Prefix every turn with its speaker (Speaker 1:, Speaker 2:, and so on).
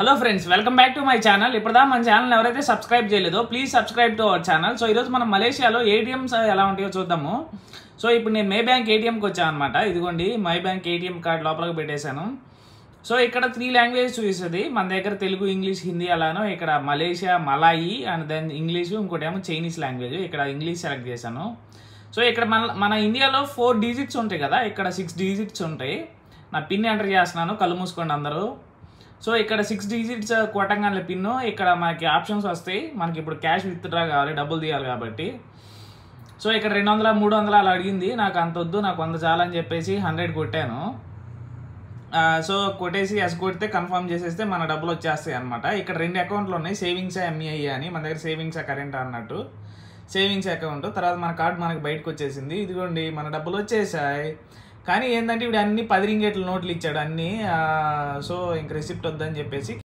Speaker 1: Hello friends welcome back to my channel ఇప్పుడుదా మన channel ఎవరైతే subscribe చేయలేదో please subscribe to our channel so ఈరోజు మనం మలేషియాలో ఏటీఎంస్ ఎలా ఉంటాయో చూద్దాము. సో ఇప్పుడు నేను మే బ్యాంక్ ఏటీఎంకి వచ్చాను అనమాట ఇదిగోండి మై బ్యాంక్ ఏటీఎం కార్డ్ లోపలికి పెట్టేశాను. సో ఇక్కడ త్రీ లాంగ్వేజ్ చూపిస్తుంది మన దగ్గర తెలుగు ఇంగ్లీష్ హిందీ అలానో ఇక్కడ Malaysia Malay and then English ఇంకోటి ఏమో చైనీస్ లాంగ్వేజ్ ఇక్కడ ఇంగ్లీష్ సెలెక్ట్ చేశాను. సో ఇక్కడ మన మన ఇండియాలో ఫోర్ డిజిట్స్ ఉంటాయి కదా. ఇక్కడ సిక్స్ డిజిట్స్ ఉంటాయి. నా పిన్ ఎంటర్ చేస్తున్నాను. కళ్ళు మూసుకోండి అందరూ. సో ఇక్కడ సిక్స్ డిజిట్స్ కొట్టంగానే పిన్ ఇక్కడ మనకి ఆప్షన్స్ వస్తాయి. మనకి ఇప్పుడు క్యాష్ విత్డ్రా కావాలి డబ్బులు తీయాలి కాబట్టి. సో ఇక్కడ రెండు వందల మూడు వందలు అలా అడిగింది. నాకు అంత వద్దు నాకు వంద చాలని చెప్పేసి హండ్రెడ్ కొట్టాను. సో కొట్టేసి ఎస్ కొడితే కన్ఫర్మ్ చేసేస్తే మన డబ్బులు వచ్చేస్తాయి అనమాట ఇక్కడ రెండు అకౌంట్లు ఉన్నాయి సేవింగ్స్ ఎంఈఐ అని. మన దగ్గర సేవింగ్స్ కరెంట్ అన్నట్టు. సేవింగ్స్ అకౌంట్ తర్వాత మన కార్డు మనకి బయటకు వచ్చేసింది. ఇదిగోండి మన డబ్బులు వచ్చేసాయి. కానీ ఏంటంటే ఇప్పుడు అన్ని పది రింగేట్ల నోట్లు ఇచ్చాడు అన్ని సో ఇంక రిసిప్ట్ వద్దని చెప్పేసి